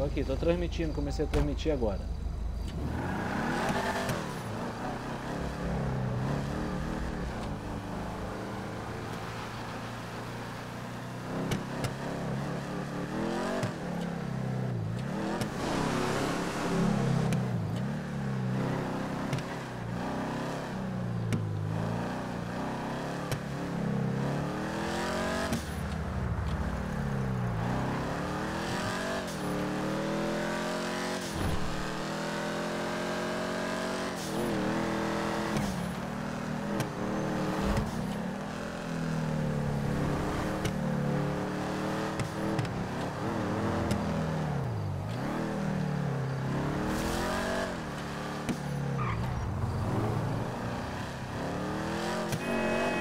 Tô aqui, tô transmitindo, comecei a transmitir agora.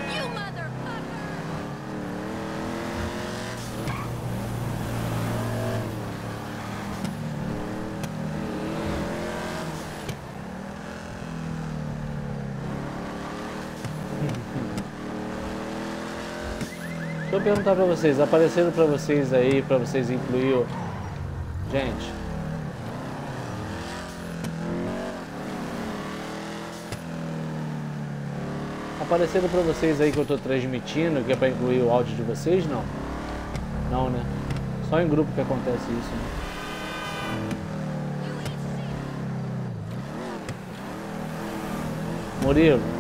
You motherfucker! Eu perguntar pra vocês, apareceram pra vocês aí, pra vocês incluir. Gente. Apareceram pra vocês aí que eu tô transmitindo, que é pra incluir o áudio de vocês? Não. Não, né? Só em grupo que acontece isso, né? Murilo.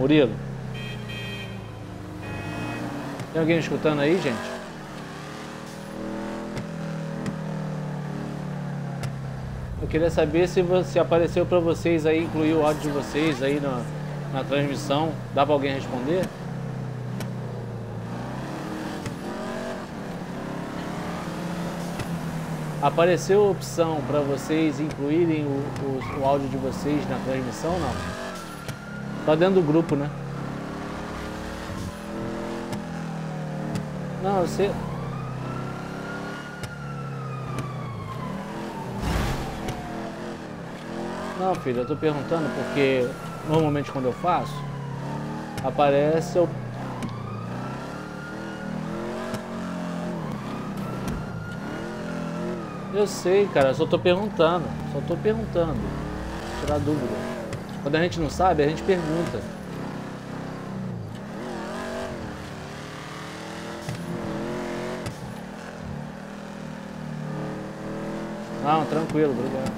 Murilo. Tem alguém escutando aí, gente? Eu queria saber se, vo- se apareceu pra vocês aí, incluir o áudio de vocês aí na, na transmissão. Dá pra alguém responder? Apareceu a opção para vocês incluírem o, o, o áudio de vocês na transmissão não? Tá dentro do grupo, né? Não, você. Não, filho, eu tô perguntando porque normalmente quando eu faço, aparece o. Eu sei, cara, eu só tô perguntando. Só tô perguntando. Tirar dúvida. Quando a gente não sabe, a gente pergunta. Não, tranquilo, obrigado.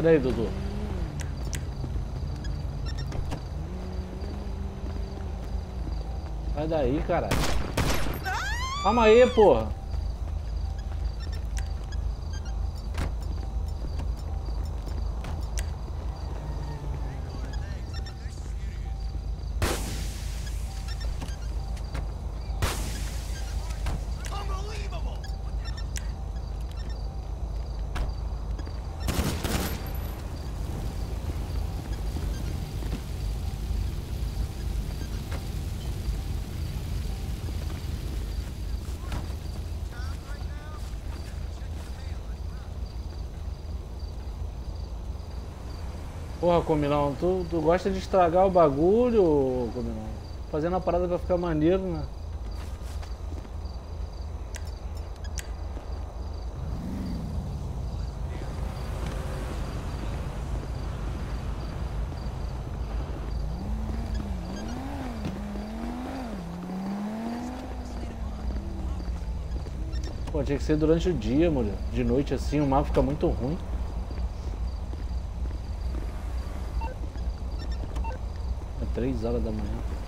Cadê aí, Dudu? Sai daí, caralho. Calma aí, porra. Comilão, tu, tu gosta de estragar o bagulho, Comilão. Fazendo a parada pra ficar maneiro, né? Pô, tinha que ser durante o dia, mulher. De noite assim, o mapa fica muito ruim. 3 horas da manhã.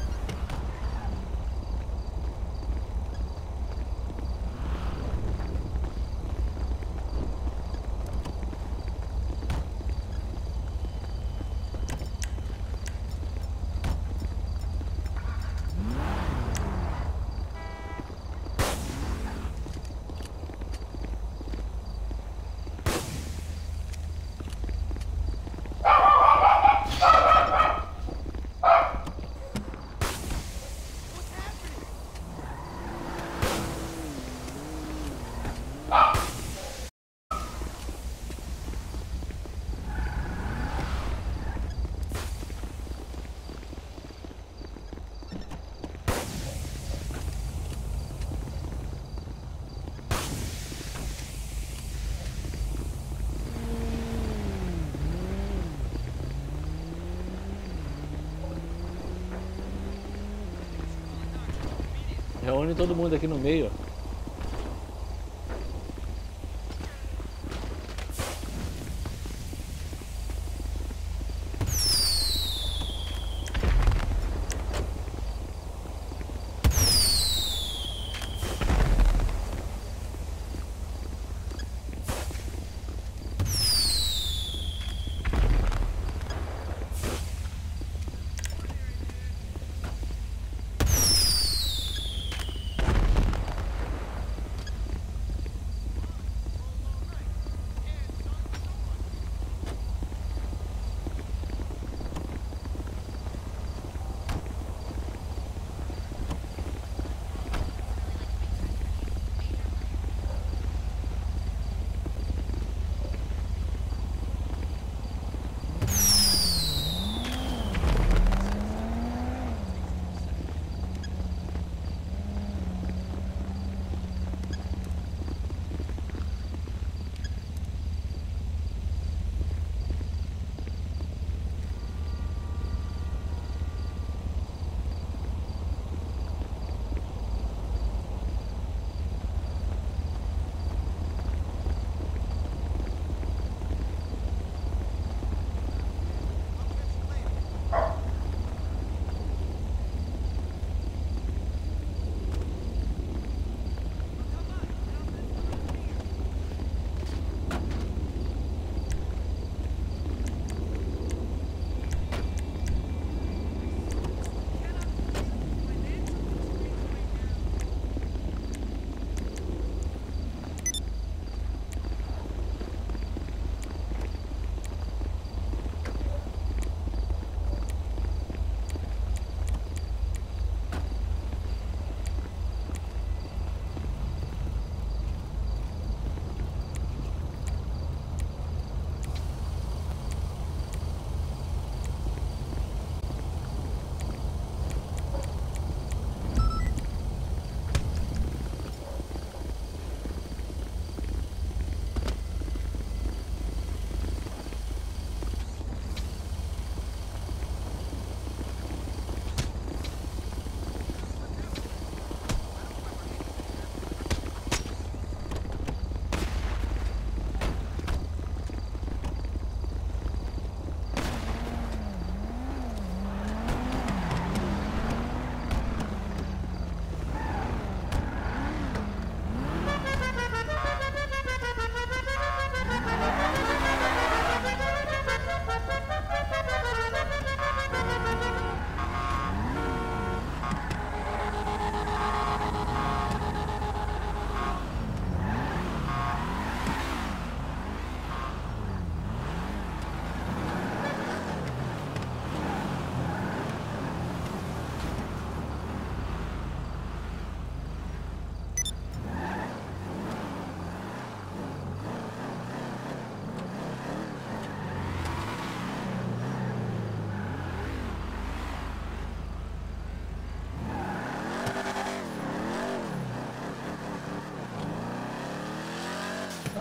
Todo mundo aqui no meio, ó.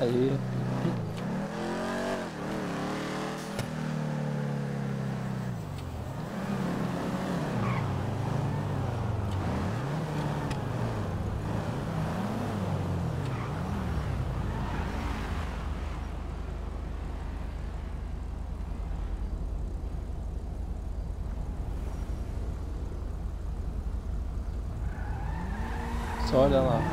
Aí. Só olha lá.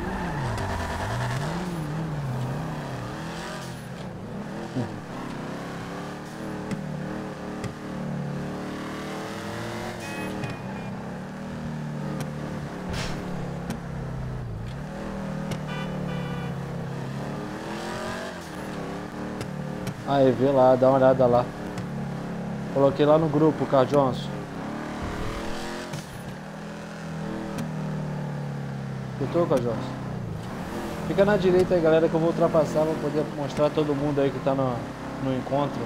Aí, vê lá, dá uma olhada lá. Coloquei lá no grupo, Carl Johnson. Escutou, Carl Johnson? Fica na direita aí, galera, que eu vou ultrapassar pra poder mostrar todo mundo aí que tá no, no encontro.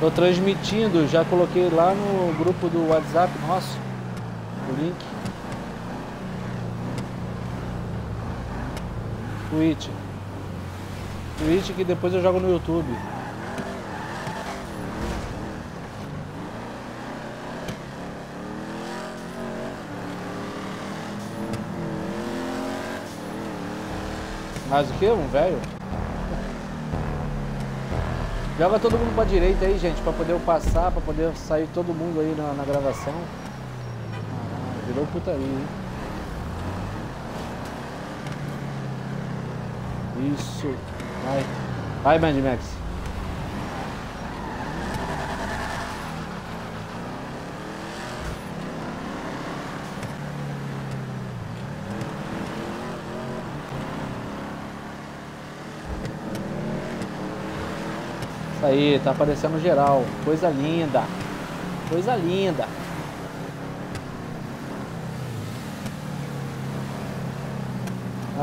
Tô transmitindo, já coloquei lá no grupo do WhatsApp nosso, o link. Twitch. Twitch que depois eu jogo no YouTube. Mais o que? Um velho? Joga todo mundo pra direita aí, gente, pra poder eu passar, pra poder sair todo mundo aí na, na gravação. Caralho, virou putaria, hein? Isso. Vai. Vai, Mad Max. Isso aí, tá aparecendo geral. Coisa linda. Coisa linda.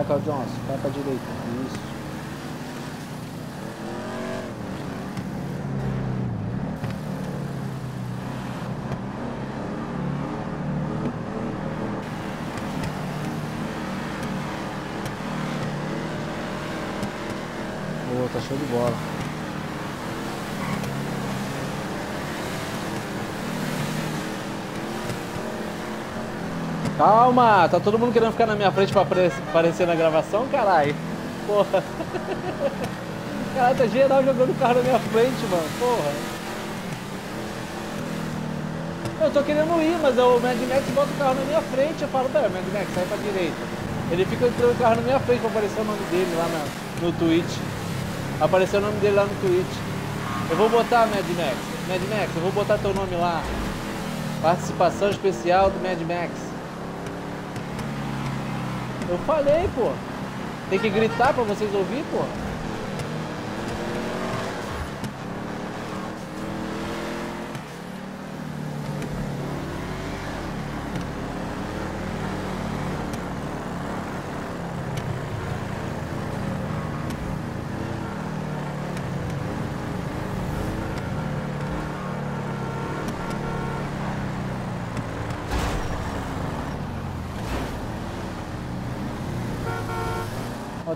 Carl Johnson, vai pra direita. Isso. Boa, tá show de bola. Calma, tá todo mundo querendo ficar na minha frente pra apare- aparecer na gravação, caralho. Porra. Caralho, tá geral jogando o carro na minha frente, mano. Porra. Eu tô querendo ir, mas o Mad Max bota o carro na minha frente. Eu falo, pera, Mad Max, sai pra direita. Ele fica entrando o carro na minha frente pra aparecer o nome dele lá na- no Twitch. Apareceu o nome dele lá no Twitch. Eu vou botar, Mad Max. Mad Max, eu vou botar teu nome lá. Participação especial do Mad Max. Eu falei, pô. Tem que gritar pra vocês ouvir, pô.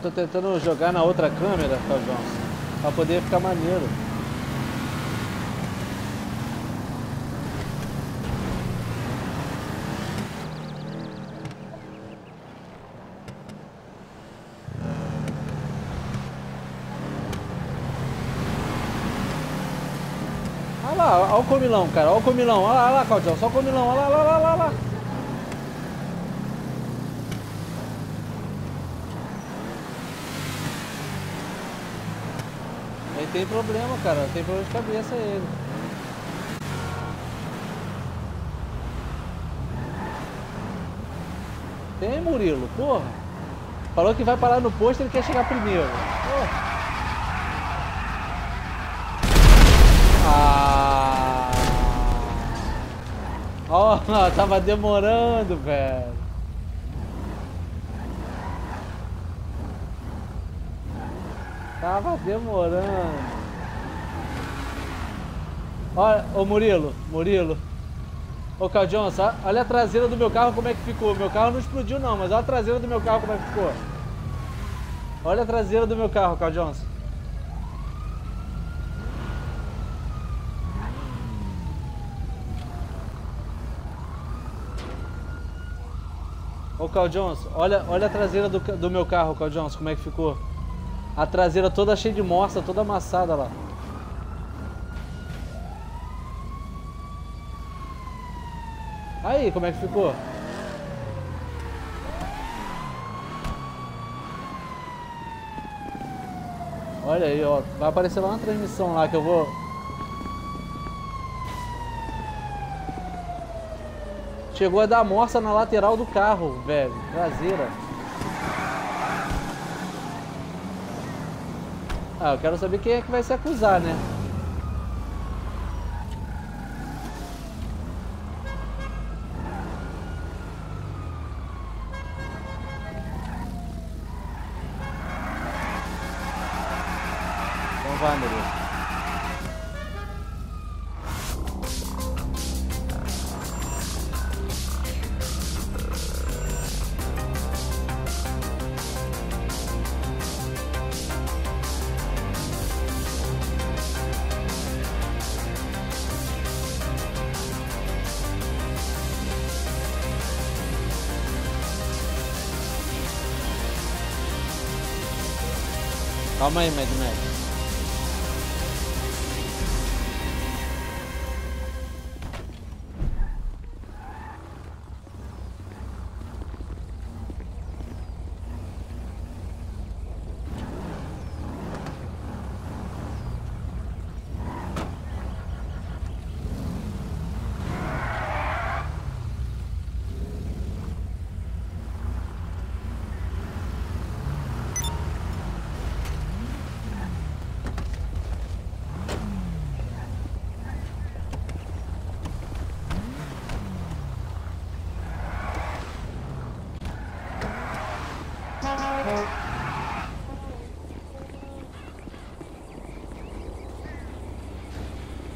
Tô tentando jogar na outra câmera, Carl Johnson, pra poder ficar maneiro. Olha lá, olha o comilão, cara, olha o comilão, olha lá, olha lá, Johnson, olha o comilão, olha lá, olha lá, olha lá, lá. Tem problema, cara. Tem problema de cabeça ele. Tem, Murilo, porra. Falou que vai parar no posto, ele quer chegar primeiro. Porra. Ah. Ó, tava demorando, velho. Tava demorando. Olha, ô Murilo, Murilo. Ô, só- olha a traseira do meu carro como é que ficou. Meu carro não explodiu não, mas olha a traseira do meu carro como é que ficou. Olha a traseira do meu carro, Caldion. Ô, Carl Jones, olha, olha a traseira do, do meu carro, Carl Jones, como é que ficou. A traseira toda cheia de morsa, toda amassada lá. Aí, como é que ficou? Olha aí, ó. Vai aparecer lá na transmissão lá que eu vou. Chegou a dar morsa na lateral do carro, velho. Traseira. Ah, eu quero saber quem é que vai se acusar, né?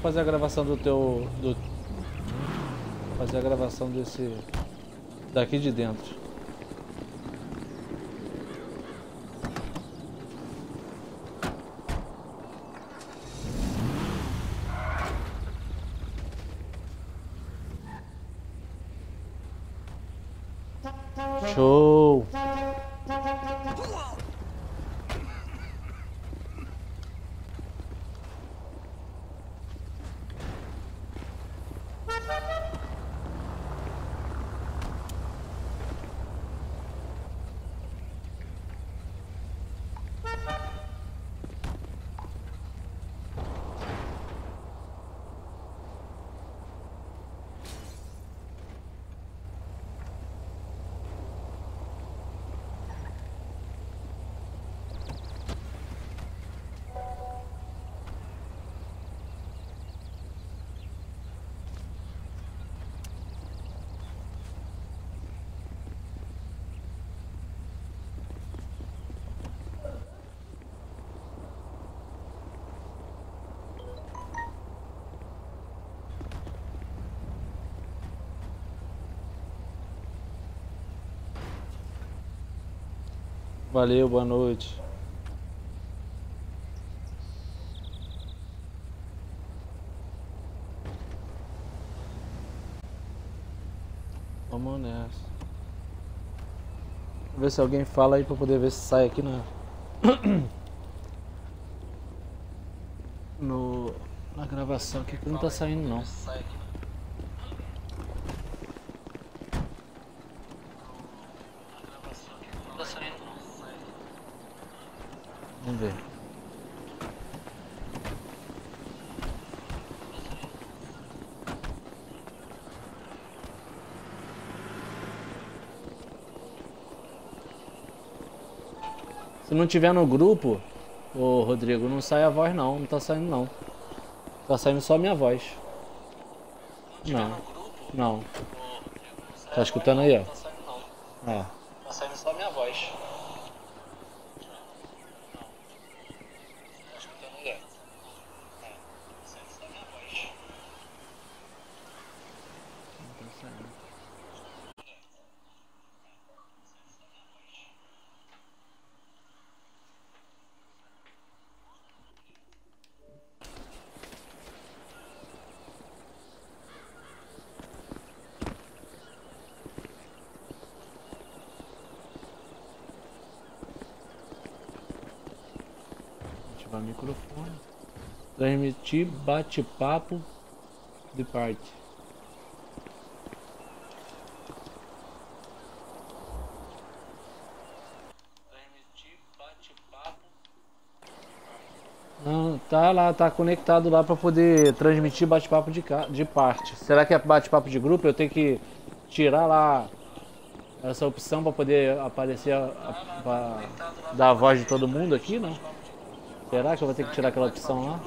Fazer a gravação do teu. Do, fazer a gravação desse. daqui de dentro. Show! Valeu, boa noite. Vamos nessa. Ver se alguém fala aí pra poder ver se sai aqui na. No. Na gravação aqui que não tá saindo não. Vamos ver. Se não tiver no grupo, ô Rodrigo, não sai a voz não, não tá saindo não. Tá saindo só a minha voz. Não. Não. Tá escutando aí, ó? Ó. Tá saindo só a minha voz. Tá escutando aí, ó? Tá saindo só a minha voz. Microfone. Transmitir bate-papo de parte. Não, tá lá, tá conectado lá para poder transmitir bate-papo de, de parte. Será que é bate-papo de grupo? Eu tenho que tirar lá essa opção para poder aparecer, a, a, pra dar a voz de todo mundo aqui, não? Será que eu vou ter que tirar aquela opção lá?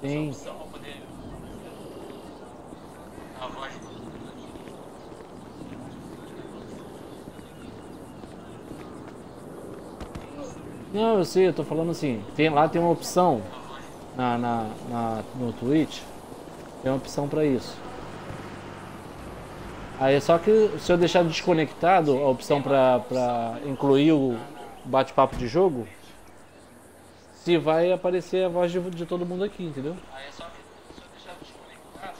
Sim. Não, eu sei, eu tô falando assim, tem, lá tem uma opção na, na, na no Twitch, tem uma opção para isso. Aí só que se eu deixar desconectado a opção para incluir o bate-papo de jogo, se vai aparecer a voz de, de todo mundo aqui, entendeu? Aí só que se eu deixar desconectado.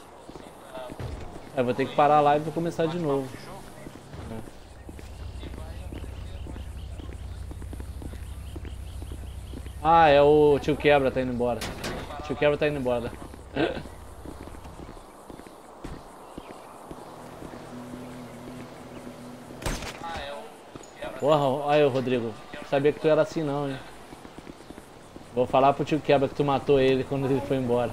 Aí vou ter que parar a live e começar de novo. Ah, é o tio Quebra tá indo embora. O tio Quebra tá indo embora. Porra, aí Rodrigo, sabia que tu era assim não, hein? Vou falar pro tio Quebra que tu matou ele quando ele foi embora.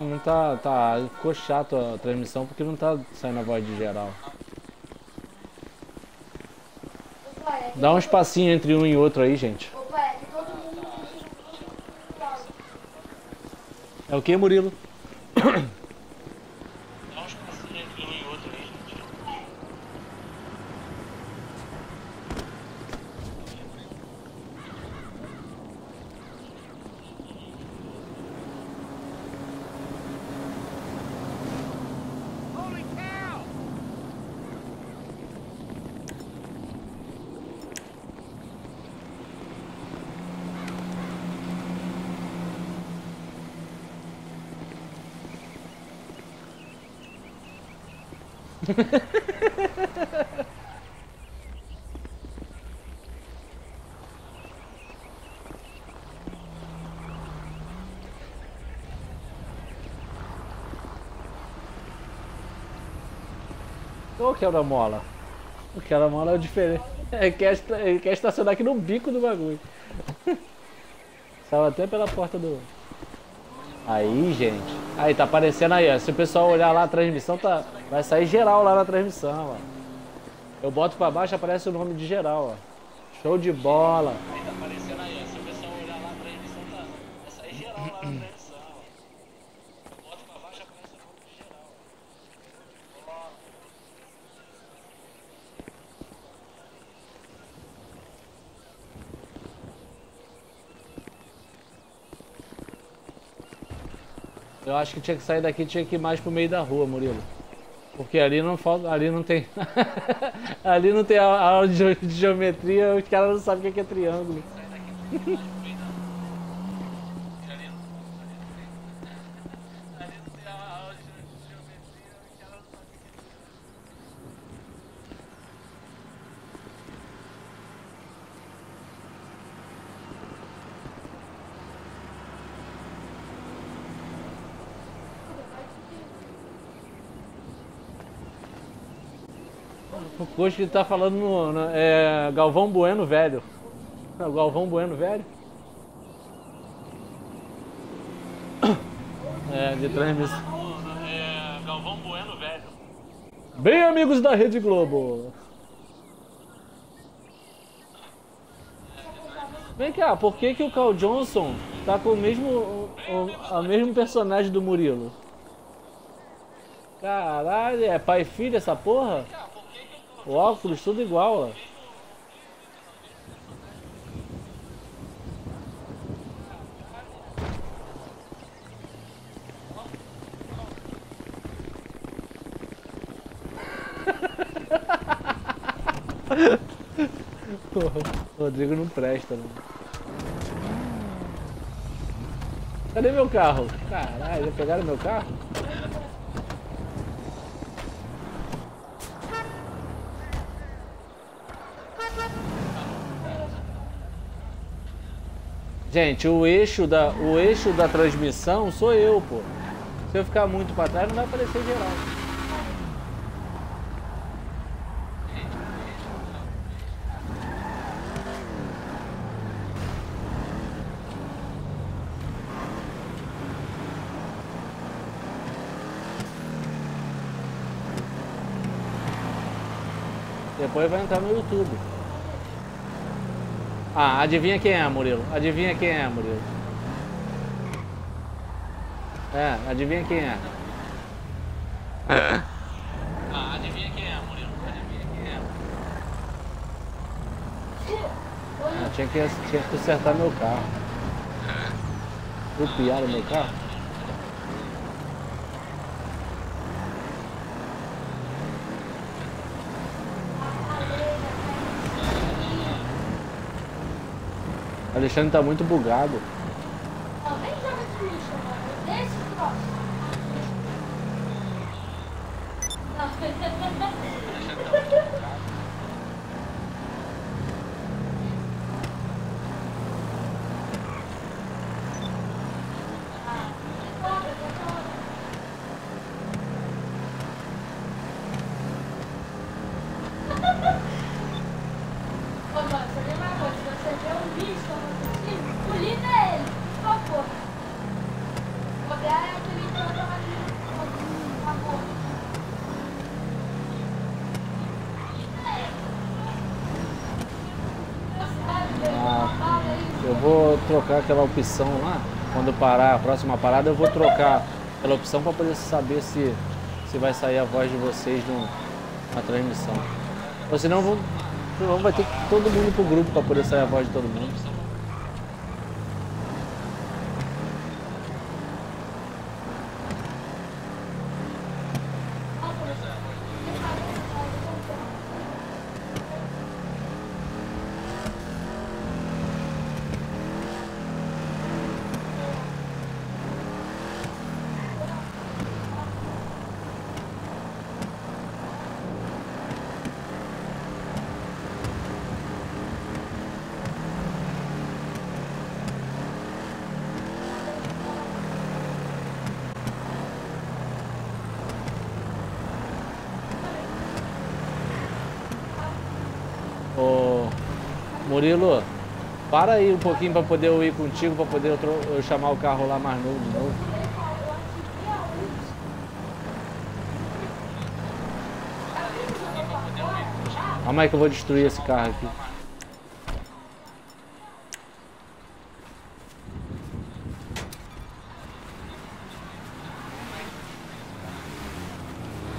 Não tá, tá, ficou chato a transmissão porque não tá saindo a voz de geral. Dá um espacinho entre um e outro aí, gente. É o que, Murilo? O quebra-mola? O quebra-mola é o diferente. Ele quer, ele quer estacionar aqui no bico do bagulho. Saiu até pela porta do. Aí, gente. Aí, tá aparecendo aí, ó. Se o pessoal olhar lá a transmissão, tá... vai sair geral lá na transmissão, ó. Eu boto pra baixo, aparece o nome de geral, ó. Show de bola. Aí, tá aparecendo aí, ó. Se o pessoal olhar lá a transmissão, tá... vai sair geral lá na transmissão, ó. Eu boto pra baixo, aparece o nome de geral, ó. Eu acho que tinha que sair daqui, tinha que ir mais pro meio da rua, Murilo. Porque ali não falta, ali não tem. ali não tem a aula de geometria, os caras não sabem o que é triângulo. O coach que tá falando no, no, é Galvão Bueno velho. É o Galvão Bueno velho? É, de transmissão. É Galvão Bueno velho. Bem, amigos da Rede Globo. Vem cá, por que, que o Carl Johnson tá com o mesmo, o, o, mesmo personagem do Murilo? Caralho, é pai e filho essa porra? O óculos tudo igual, ó. Rodrigo não presta? Cadê meu carro? Caralho, já pegaram meu carro? Gente, o eixo da, o eixo da transmissão sou eu, pô. Se eu ficar muito pra trás, não vai aparecer geral. Depois vai entrar no YouTube. Ah, adivinha quem é, Murilo? Adivinha quem é, Murilo? É, adivinha quem é? Ah, adivinha quem é, Murilo? Adivinha quem é? Ah, tinha, que, tinha que consertar meu carro. Copiaram meu carro? Alexandre tá muito bugado. Também joga de lixo, mano. Deixa o próximo. Ô, mano, você vê uma coisa, se você vê um bicho acontecendo, polida ele, por favor. Poder é aquele que vai tomar de por favor. Ah, eu vou trocar aquela opção lá. Quando parar a próxima parada, eu vou trocar aquela opção para poder saber se, se vai sair a voz de vocês no, na transmissão. Ou senão vou, senão vai ter todo mundo pro grupo para poder sair a voz de todo mundo. Ô, Murilo, para aí um pouquinho para poder eu ir contigo, para poder eu, eu chamar o carro lá mais novo de novo. Calma aí que eu vou destruir esse carro aqui.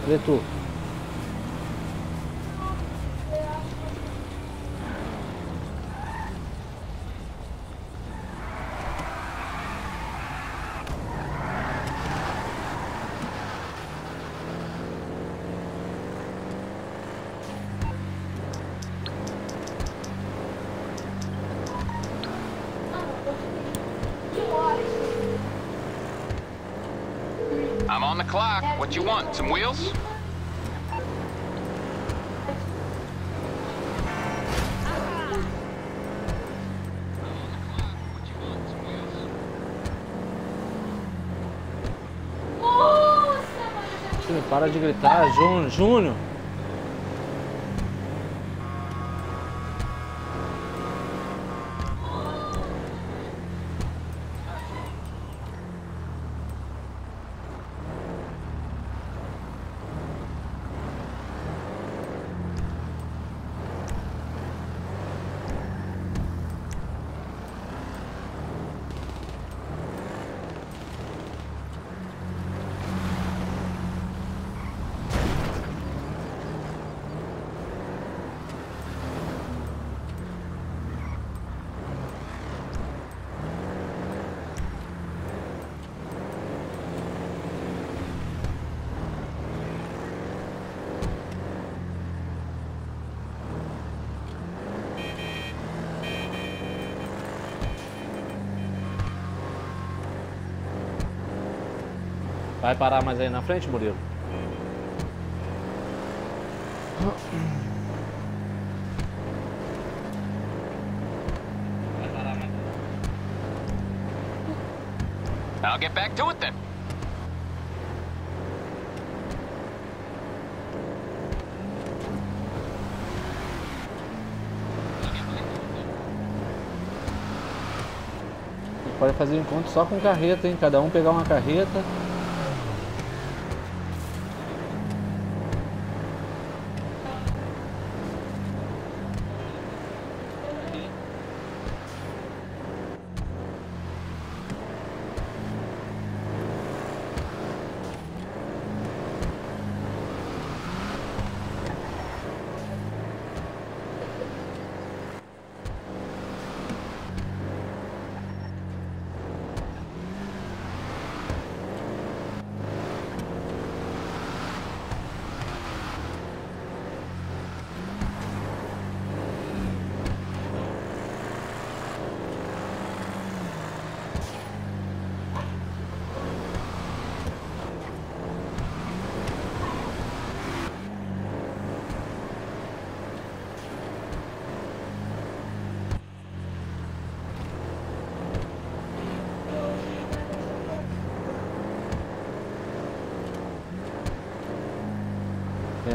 Cadê tu? What you want? Some wheels? Para de gritar, Júnior, Júnior. Vai parar mais aí na frente, Murilo? I'll get back to it then. Pode fazer encontro só com carreta, hein? Cada um pegar uma carreta.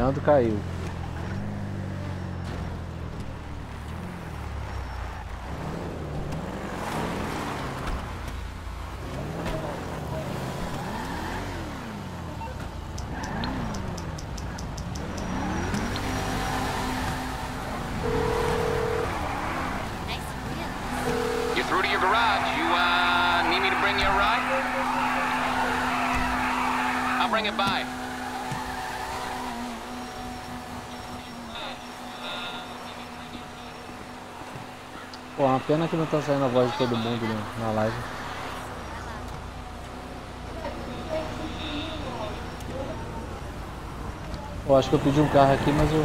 Leandro caiu. Nice wheel. You're through to your garage. You, uh, need me to bring you a ride? I'll bring it by. Pô, uma pena que não tá saindo a voz de todo mundo né, na live. Pô, acho que eu pedi um carro aqui, mas eu.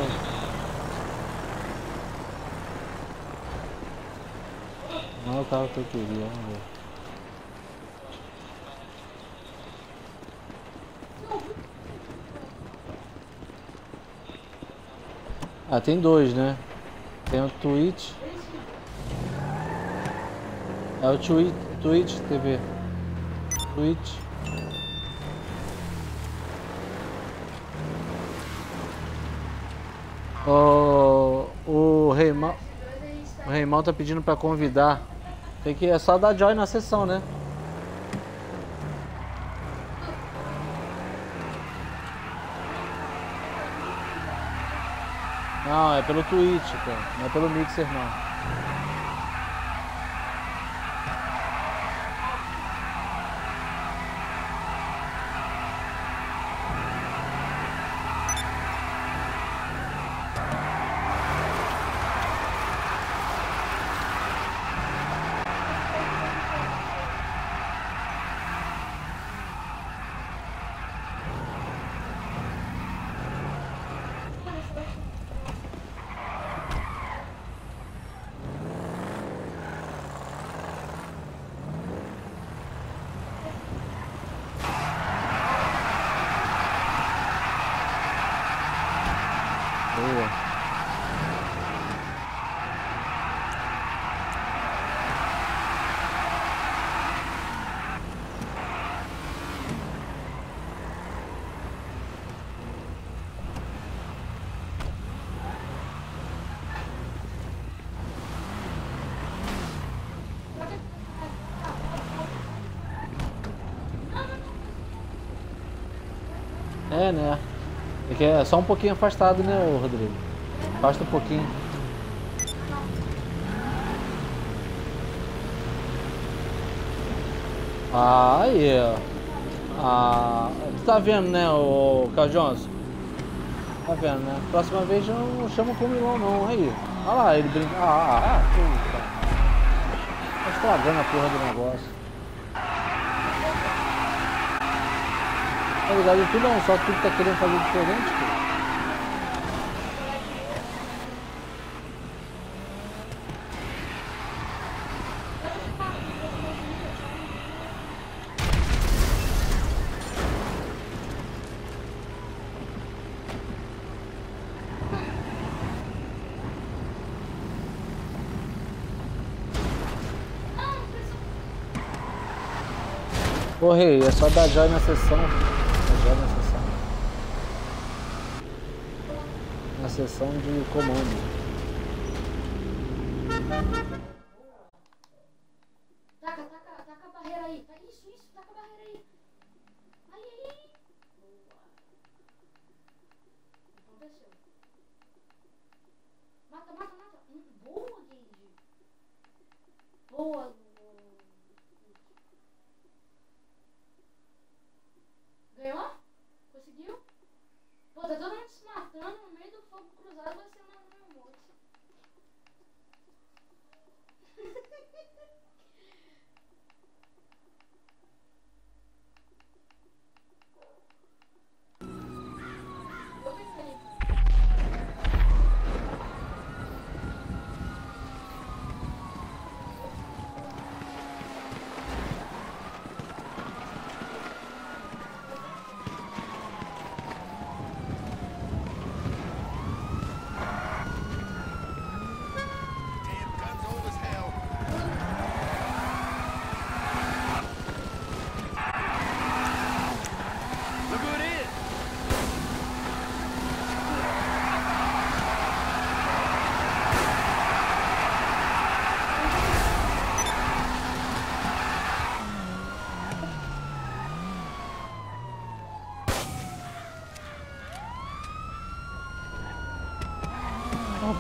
Não é o carro que eu queria, vamos ver. Ah, tem dois, né? Tem o Twitch. É o Twitch, Twitch TV. Twitch. O, o Reimão, o Reimão tá pedindo pra convidar. Tem que é só dar join na sessão, né? Não, é pelo Twitch, pô. Não é pelo Mixer não. Boa. É, né? É que é só um pouquinho afastado, né, Rodrigo? Afasta um pouquinho. Ah, aí, ó. Ah, tu tá vendo, né, o Carl Johnson? Tá vendo, né? Próxima vez eu não chamo com o Milão, não. Aí, olha lá, ele brinca. Ah, ah, puta. Tá estragando a porra do negócio. Na verdade tu não, é só tu que tá querendo fazer diferente, pô. É só dar joy na sessão. Sessão de comando.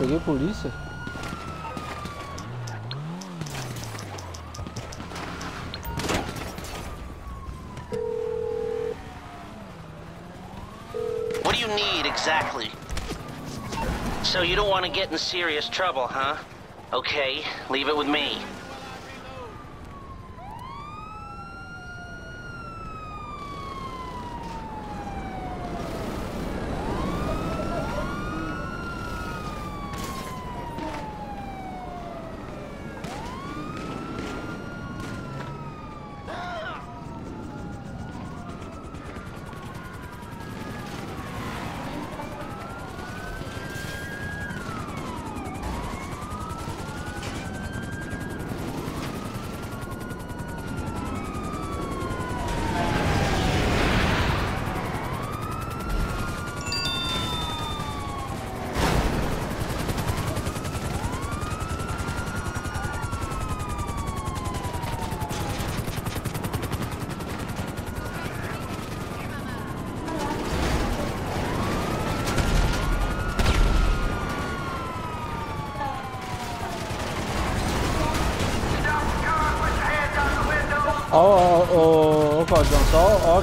Peguei polícia. What do you need exactly? So you don't want to get in serious trouble, huh? Okay, leave it with me.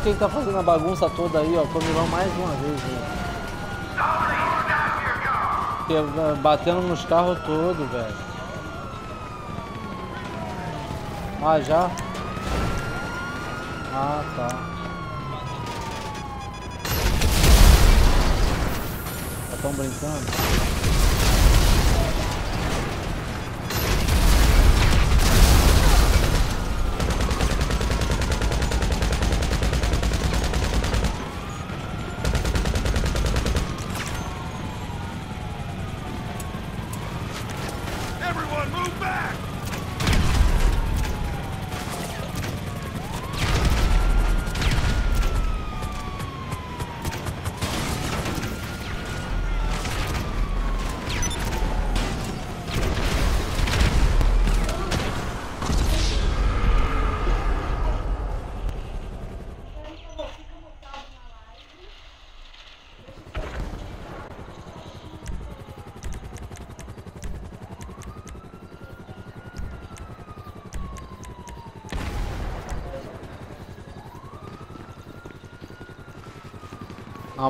Quem tá fazendo a bagunça toda aí, ó, Comilão mais uma vez, velho. Que, eh, Batendo nos carros todos, velho. Ah, já? Ah, tá. Já tão brincando?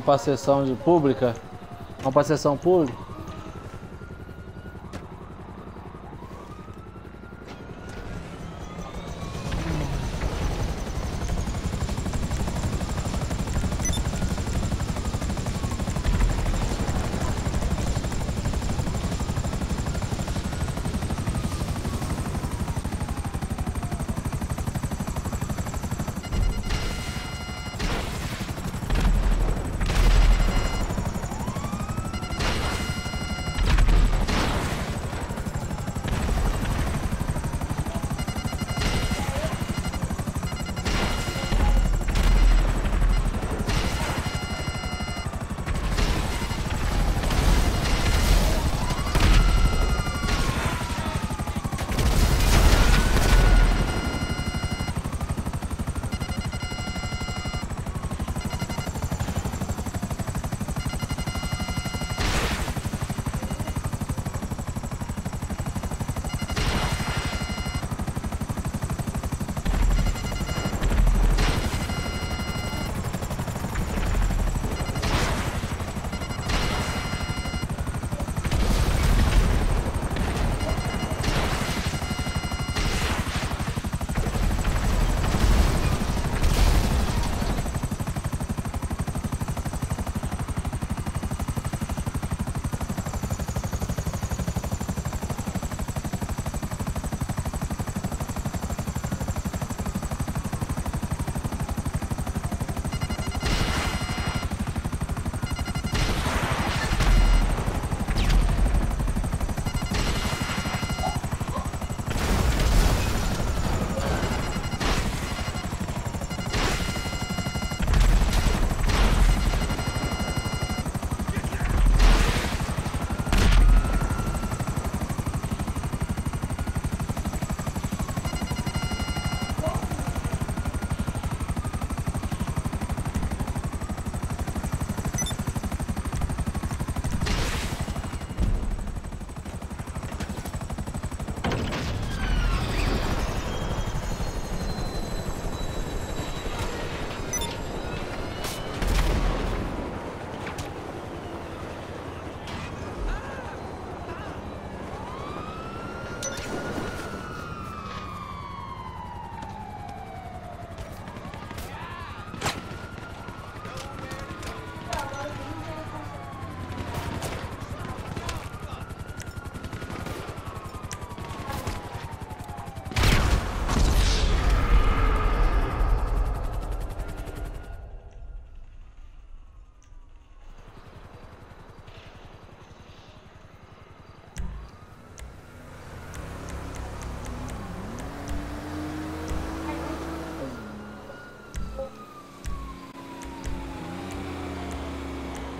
Pra sessão de pública? Pra sessão pública?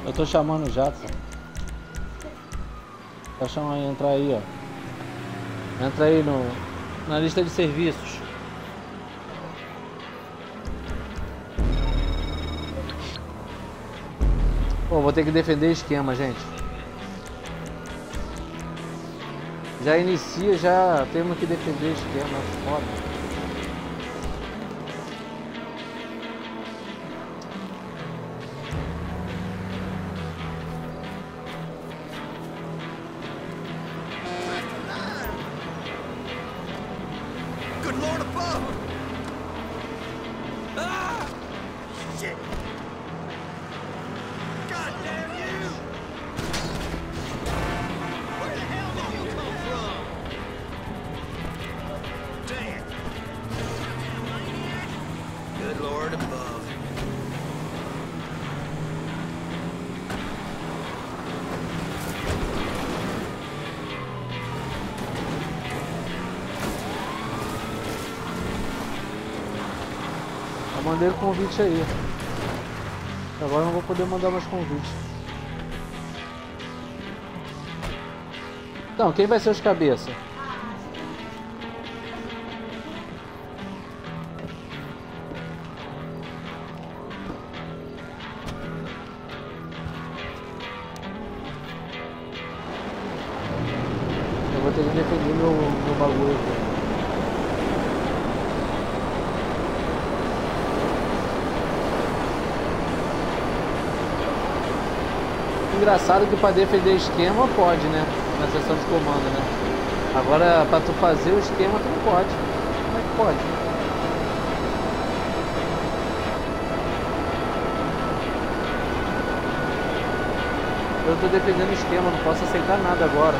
Eu tô chamando o Jadson. Tá chamando entrar aí, ó. Entra aí no, na lista de serviços. Pô, vou ter que defender esquema, gente. Já inicia, já temos que defender esquema. Foda. Eu mandei o convite aí. Agora não vou poder mandar mais convite. Então, quem vai ser os cabeças? Engraçado que para defender esquema pode, né? Na sessão de comando, né? Agora para tu fazer o esquema tu não pode. Como é que pode? Eu tô defendendo o esquema, não posso aceitar nada agora.